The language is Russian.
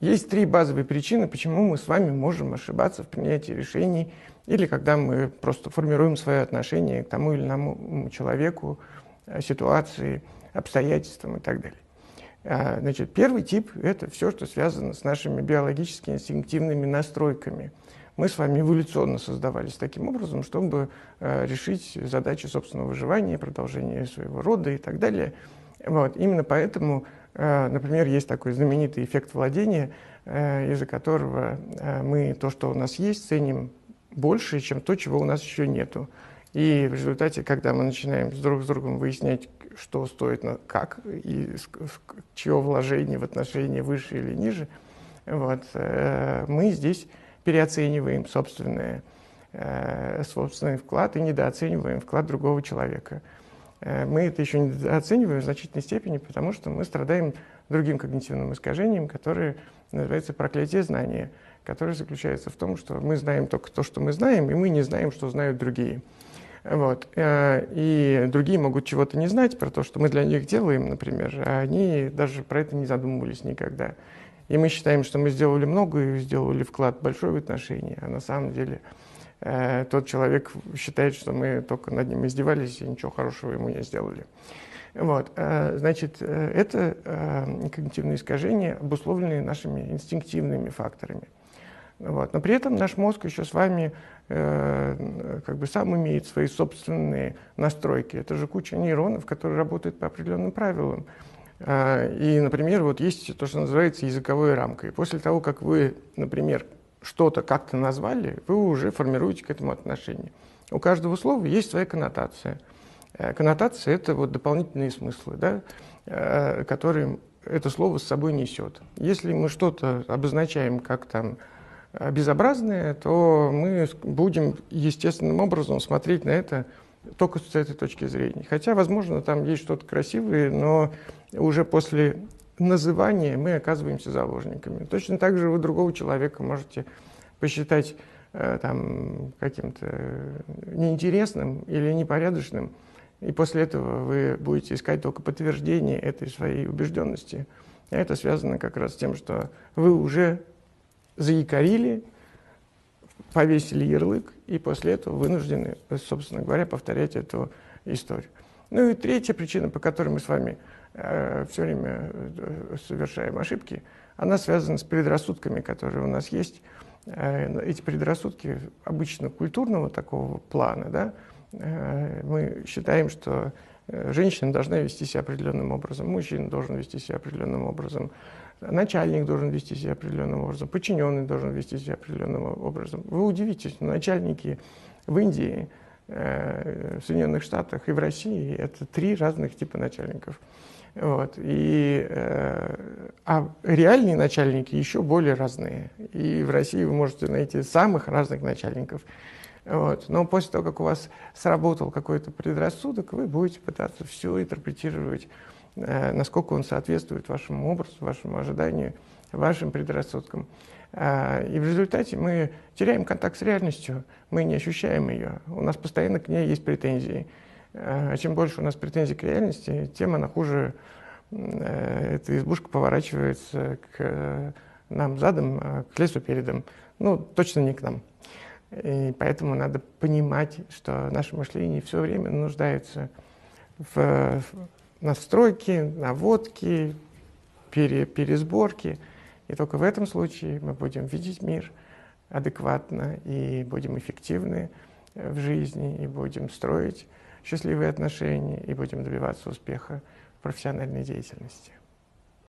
есть три базовые причины, почему мы с вами можем ошибаться в принятии решений или когда мы просто формируем свое отношение к тому или иному человеку, э, ситуации, обстоятельствам и так далее. А, значит, первый тип – это все, что связано с нашими биологически инстинктивными настройками. Мы с вами эволюционно создавались таким образом, чтобы э, решить задачи собственного выживания, продолжения своего рода и так далее. Вот. Именно поэтому например, есть такой знаменитый эффект владения, э, из-за которого э, мы то, что у нас есть, ценим больше, чем то, чего у нас еще нету. И в результате, когда мы начинаем с друг с другом выяснять, что стоит, как, и чье вложение в отношения выше или ниже, вот, мы здесь переоцениваем собственное, собственный вклад и недооцениваем вклад другого человека. Э, мы это еще недооцениваем в значительной степени, потому что мы страдаем другим когнитивным искажением, которое называется проклятие знания, которое заключается в том, что мы знаем только то, что мы знаем, и мы не знаем, что знают другие. Вот. Э, и другие могут чего-то не знать про то, что мы для них делаем, например, а они даже про это не задумывались никогда. И мы считаем, что мы сделали много и сделали вклад большой в отношения, а на самом деле Э, тот человек считает, что мы только над ним издевались и ничего хорошего ему не сделали. Вот, э, значит, э, это когнитивные искажения, обусловленные нашими инстинктивными факторами. Вот. Но при этом наш мозг еще с вами как бы сам имеет свои собственные настройки. Это же куча нейронов, которые работают по определенным правилам. И, например, вот есть то, что называется языковой рамкой. После того, как вы, например, что-то как-то назвали, вы уже формируете к этому отношение. У каждого слова есть своя коннотация. Э, коннотация – это вот дополнительные смыслы, да, э, которые это слово с собой несет. Если мы что-то обозначаем как там э, безобразное, то мы будем естественным образом смотреть на это только с этой точки зрения. Хотя, возможно, там есть что-то красивое, но уже после называния мы оказываемся заложниками. Точно так же вы другого человека можете посчитать э, там, каким-то неинтересным или непорядочным, и после этого вы будете искать только подтверждение этой своей убежденности. И это связано как раз с тем, что вы уже заикарили, повесили ярлык, и после этого вынуждены, собственно говоря, повторять эту историю. Ну и третья причина, по которой мы с вами Э, все время э, совершаем ошибки, она связана с предрассудками, которые у нас есть. Э, эти предрассудки обычно культурного такого плана, да, мы считаем, что женщина должна вести себя определенным образом, мужчина должен вести себя определенным образом, начальник должен вести себя определенным образом, подчиненный должен вести себя определенным образом. Вы удивитесь, но начальники в Индии, в Соединенных Штатах и в России это три разных типа начальников. Вот. И, э, а реальные начальники еще более разные. И в России вы можете найти самых разных начальников. Вот. Но после того, как у вас сработал какой-то предрассудок, вы будете пытаться все интерпретировать, э, насколько он соответствует вашему образу, вашему ожиданию, вашим предрассудкам. Э, и в результате мы теряем контакт с реальностью, мы не ощущаем ее, у нас постоянно к ней есть претензии. А чем больше у нас претензий к реальности, тем она хуже, э, эта избушка поворачивается к э, нам задом, а к лесу передом. Ну, точно не к нам. И поэтому надо понимать, что наше мышление все время нуждается в настройке, наводке, пере, пересборке. И только в этом случае мы будем видеть мир адекватно и будем эффективны в жизни, и будем строить счастливые отношения и будем добиваться успеха в профессиональной деятельности.